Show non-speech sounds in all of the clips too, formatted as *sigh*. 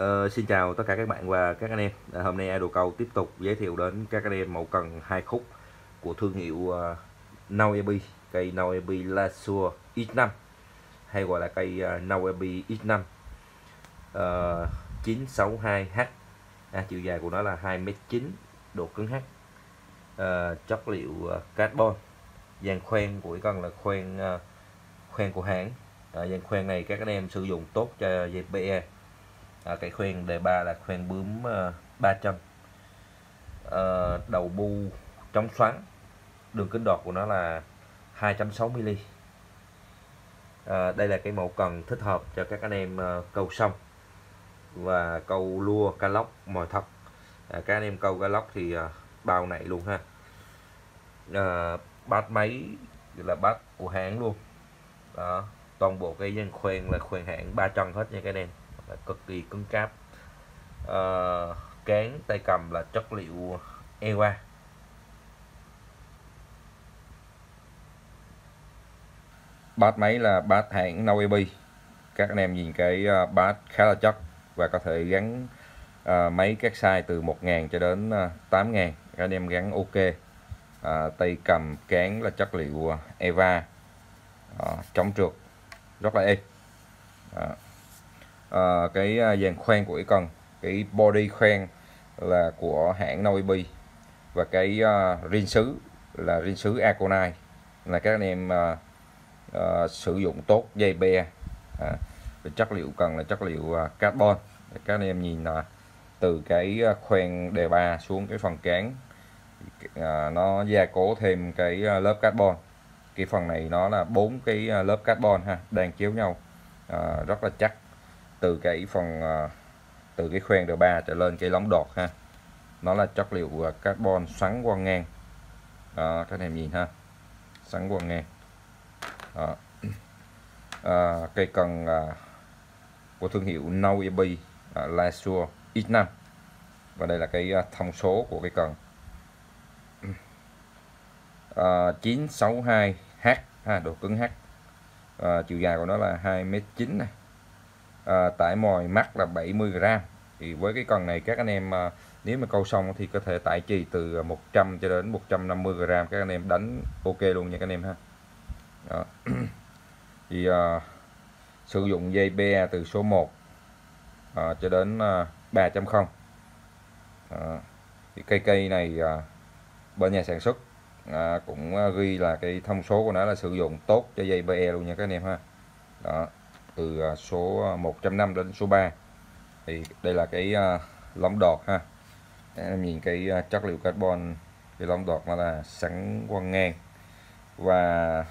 Ờ, xin chào tất cả các bạn và các anh em. À, hôm nay Idol Câu tiếp tục giới thiệu đến các anh em mẫu cần hai khúc của thương hiệu ờ, uh, Noebi, cây Noebi Lasur X5 hay gọi là cây uh, Noebi X5 uh, 962H. À, chiều dài của nó là 2m9, độ cứng H. Uh, chất liệu uh, carbon. Dàn khoen của cái con là khoen uh, khoen của hãng. Uh, dàn khoen này các anh em sử dụng tốt cho JPE à, cái khuyên đề ba là khuyên bướm uh, chân. À, đầu bu trong xoắn. Đường kính đọt của nó là 2.6 mm à, đây là cái mẫu cần thích hợp cho các anh em ờ, à, câu sông và câu lua cá lóc mồi thóc. À, các anh em câu cá lóc thì à, bao này luôn ha. À, bát máy là bát của hãng luôn. Đó toàn bộ cái dân khuyên là khuyên hãng ba chân hết nha các anh em là cực kỳ cứng cáp. Ờ, à, cán tay cầm là chất liệu EWA bát máy là bát hãng Noebi các anh em nhìn cái ờ, bát khá là chất và có thể gắn ờ, à, máy các size từ 1.000 cho đến 8.000 các anh em gắn ok. À, tay cầm cán là chất liệu EVA à, chống trượt rất là êm uh, cái à, dàn khoen của cái cần cái body khoen là của hãng Noibi và cái uh, rin sứ là rin sứ Aconite là các anh em uh, uh, sử dụng tốt dây be. À, chất liệu cần là chất liệu uh, carbon. Các anh em nhìn là từ cái khoen đề ba xuống cái phần cán uh, nó gia cố thêm cái lớp carbon. Cái phần này nó là bốn cái lớp carbon ha đang chiếu nhau uh, rất là chắc từ cái phần ờ, từ cái khoen đầu ba trở lên cái lóng đọt ha. Nó là chất liệu ờ, carbon xoắn qua ngang. Đó, các em nhìn ha. Xoắn qua ngang. Đó. À, *clears throat* cây cần à, của thương hiệu Noebi à, Lasure X5 và đây là cái à, thông số của cái cần. *clears throat* À, 962H ha, độ cứng H. À, chiều dài của nó là 2m9 này à, tải mồi mắc là 70 gram. Thì với cái con này các anh em à, nếu mà câu xong thì có thể tải trì từ 100 cho đến 150 gram. Các anh em đánh ok luôn nha các anh em ha. Đó. *clears throat* thì à, sử dụng dây be từ số 1 à, cho đến à, 3.0 à, thì cây cây này à, bên nhà sản xuất à, cũng à, ghi là cái thông số của nó là sử dụng tốt cho dây be luôn nha các anh em ha. Đó từ à, số à, 105 đến số 3 thì đây là cái à, lõm lóng đọt ha. Em nhìn cái chất liệu carbon cái lóng đọt nó là sẵn quăng ngang. Và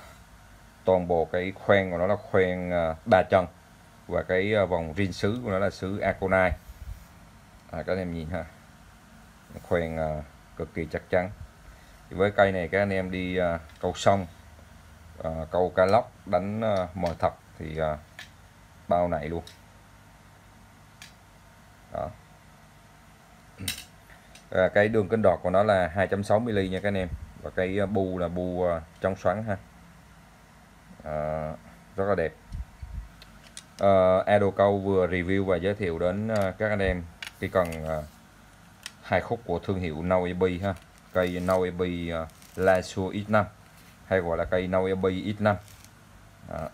toàn bộ cái khoen của nó là khoen ba chân. Và cái vòng rin sứ của nó là sứ aconite. À, các anh em nhìn ha. Khoen cực kỳ chắc chắn. Thì với cây này các anh em đi câu sông câu cá lóc đánh mồi thật thì bao này luôn. Đó. À, cái đường kính đọt của nó là 2.6 mm nha các anh em. Và cái ờ, bu là bu ờ, trong xoắn ha. À, rất là đẹp. Uh, Ado Câu vừa review và giới thiệu đến uh, các anh em cái cần uh, hai khúc của thương hiệu Noebi ha. Cây Noebi uh, Lasur X5 hay gọi là cây Noebi X5 đó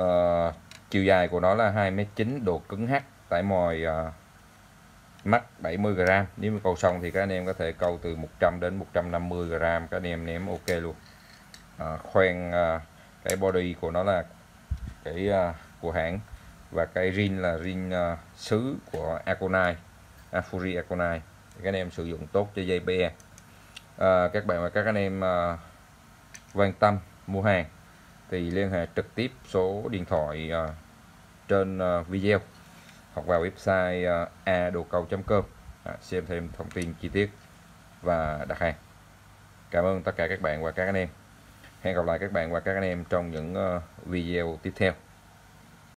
uh, chiều dài của nó là 2m9 độ cứng H tại mồi uh, mắt 70g nếu mà câu xong thì các anh em có thể câu từ 100 đến 150g các anh em ném ok luôn. Uh, khoen uh, cái body của nó là cái uh, của hãng và cái rin là rin uh, sứ của Aconite Afuri Fury Aconite. Các anh em sử dụng tốt cho dây be. Uh, các bạn và các anh em uh, quan tâm mua hàng thì liên hệ trực tiếp số điện thoại uh, trên uh, video hoặc vào website à, uh, adocau.com à, xem thêm thông tin chi tiết và đặt hàng. Cảm ơn tất cả các bạn và các anh em. Hẹn gặp lại các bạn và các anh em trong những uh, video tiếp theo.